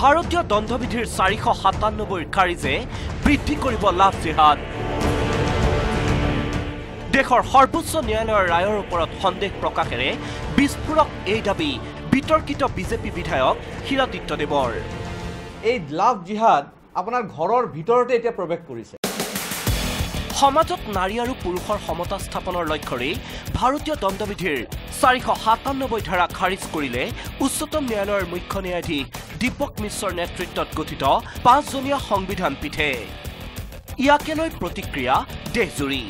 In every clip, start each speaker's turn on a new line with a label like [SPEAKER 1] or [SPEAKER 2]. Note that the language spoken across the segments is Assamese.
[SPEAKER 1] ভাৰতীয় দণ্ডবিধিৰ চাৰিশ সাতান্নব্বৈৰ খাৰিজে বৃদ্ধি কৰিব লাভ জেহাদ। দেশৰ সৰ্বোচ্চ ন্যায়ালয়ৰ ৰায়ৰ ওপৰত সন্দেহ প্ৰকাশেৰে বিস্ফোৰক এই দাবী বিতৰ্কিত বিজেপি বিধায়ক হীৰাদিত্যদেৱৰ
[SPEAKER 2] এই লাভ জিহাদ আপোনাৰ ঘৰৰ ভিতৰতে এতিয়া প্ৰৱেশ কৰিছে।
[SPEAKER 1] সমাজত নাৰী আৰু পুৰুষৰ সমতা স্থাপনৰ লক্ষ্যৰেই ভাৰতীয় দণ্ডবিধিৰ চাৰিশ সাতান্নব্বৈ ধাৰা খাৰিজ কৰিলে উচ্চতম ন্যায়ালয়ৰ মুখ্য ন্যায়াধীশ দীপক মিশ্ৰৰ নেতৃত্বত গঠিত পাঁচজনীয়া সংবিধান পীঠে ইয়াকে লৈ প্ৰতিক্ৰিয়া দেশজুৰি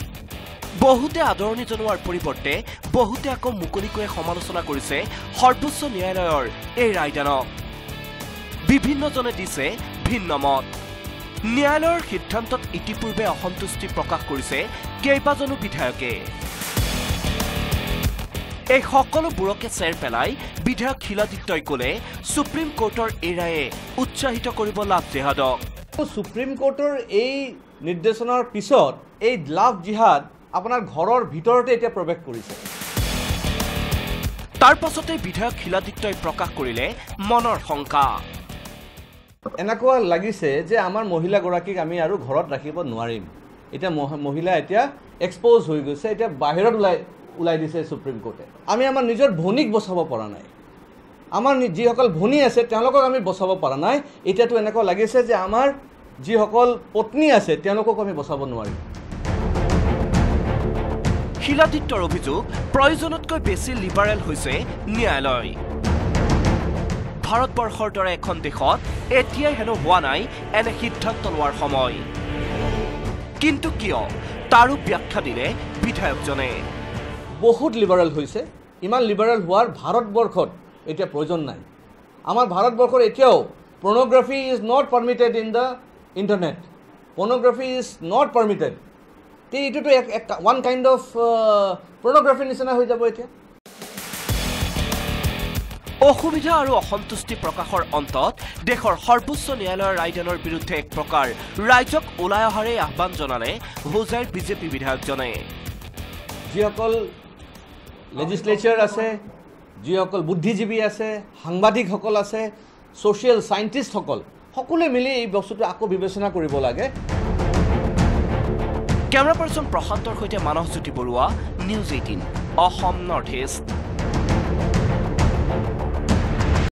[SPEAKER 1] বহুতে আদৰণি জনোৱাৰ পৰিৱৰ্তে বহুতে আকৌ মুকলিকৈয়ে সমালোচনা কৰিছে সৰ্বোচ্চ ন্যায়ালয়ৰ এই ৰায়দানক। বিভিন্নজনে দিছে ভিন্ন মত। ন্যায়ালয়ৰ সিদ্ধান্তত ইতিপূৰ্বে অসন্তুষ্টি প্ৰকাশ কৰিছে কেইবাজনো বিধায়কে। এই সকলোবোৰকে চেৰ পেলাই বিধায়ক শিলাদিত্যই ক'লে ছুপ্ৰিম কোৰ্টৰ এই ৰায়ে উৎসাহিত কৰিব লাভ জেহাদক।
[SPEAKER 2] ছুপ্ৰিম কোৰ্টৰ এই নিৰ্দেশনাৰ পিছত এই লাভ জিহাদ আপোনাৰ ঘৰৰ ভিতৰতে এতিয়া প্ৰৱেশ কৰিছে।
[SPEAKER 1] তাৰ পাছতে বিধায়ক শিলাদিত্যই প্ৰকাশ কৰিলে মনৰ শংকা।
[SPEAKER 2] এনেকুৱা লাগিছে যে আমাৰ মহিলাগৰাকীক আমি আৰু ঘৰত ৰাখিব নোৱাৰিম। এতিয়া মহ- মহিলা এতিয়া এক্সপ'জ হৈ গৈছে এতিয়া বাহিৰত ওলাই ওলাই দিছে ছুপ্ৰিম কোৰ্টে আমি আমাৰ নিজৰ ভনীক বচাব পৰা নাই। আমাৰ যিসকল ভনী আছে তেওঁলোকক আমি বচাব পৰা নাই। এতিয়াতো এনেকুৱা লাগিছে যে আমাৰ যিসকল পত্নী আছে তেওঁলোকক আমি বচাব নোৱাৰিম।
[SPEAKER 1] শিলাদিত্যৰ অভিযোগ প্ৰয়োজনতকৈ বেছি লিবাৰেল হৈছে ন্যায়ালয়। ভাৰতবৰ্ষৰ দৰে এখন দেশত এতিয়াই হেনো হোৱা নাই এনে সিদ্ধান্ত লোৱাৰ সময়। কিন্তু কিয়? তাৰো ব্যাখ্যা দিলে বিধায়কজনে।
[SPEAKER 2] বহুত লিবাৰেল হৈছে। ইমান লিবাৰেল হোৱাৰ ভাৰতবৰ্ষত এতিয়া প্ৰয়োজন নাই। আমাৰ ভাৰতবৰ্ষৰ এতিয়াও pornography is not permitted in the internet pornography is not permitted তে এইটোতো ওৱান কাইণ্ড অফ পৰ্ণগ্ৰাফিৰ নিচিনা হৈ যাব এতিয়া।
[SPEAKER 1] অসুবিধা আৰু অসন্তুষ্টি প্ৰকাশৰ অন্তত দেশৰ সৰ্বোচ্চ ন্যায়ালয়ৰ ৰায়দানৰ বিৰুদ্ধে এক প্ৰকাৰ ৰাইজক ওলাই অহাৰে আহ্বান জনালে হোজাইৰ বিজেপি বিধায়কজনে।
[SPEAKER 2] যিসকল লেজিছলেচাৰ আছে যিসকল বুদ্ধিজীৱী আছে সাংবাদিকসকল আছে ছ'চিয়েল চাইণ্টিষ্টসকল সকলোৱে মিলি এই বস্তুটো আকৌ বিবেচনা কৰিব লাগে।
[SPEAKER 1] কেমেৰা পাৰ্চন প্ৰশান্তৰ সৈতে Manasjyoti Baruah news eighteen Assam north east